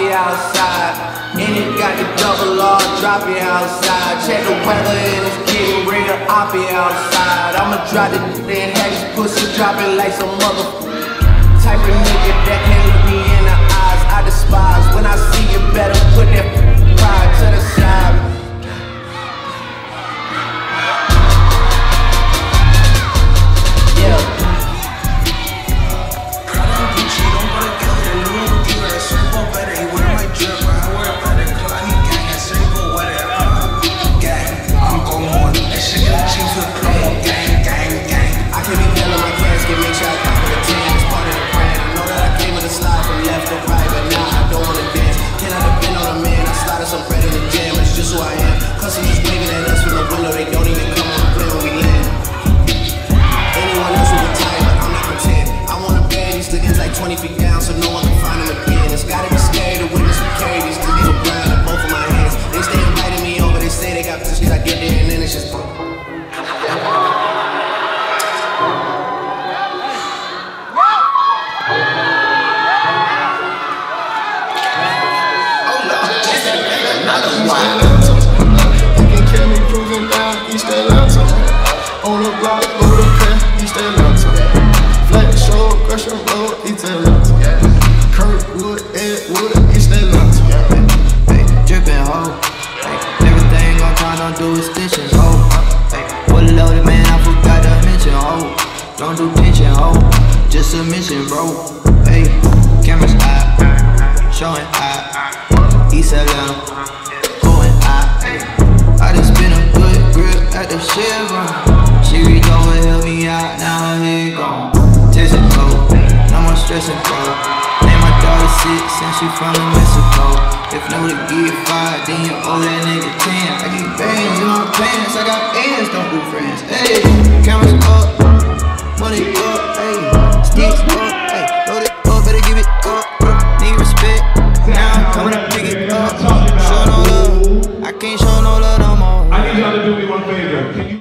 poppy outside. And it got the double R, drop it outside. Check the weather and it's getting real oppy outside. I'ma drop it, then have his pussy dropping like some motherfucker. Type of nigga that can't look me in the eyes. I despise when I that's who I am. Customers waving at us from the window, they don't even come and play when we land. Anyone else would retire, but I'm not content. I wanna bury these niggas like 20 feet down so no one can find them again. It's gotta be scary to witness we carry these niggas around. was stitching, What Fully loaded, man, I forgot to mention, oh. Don't do tension, oh. Just a mission, bro. Hey, cameras high, showing hot. East Atlanta. Since and she from New Mexico. If no to get five, then you owe that nigga ten. I get bands in my pants, I got ends, don't do friends. Hey, cameras up, money up, hey, sticks up, hey, load it up, better give it up. Need respect, now I'm coming up, pick it up. Show no love, I can't show no love no more. I need y'all to do me one favor. Can you